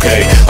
okay.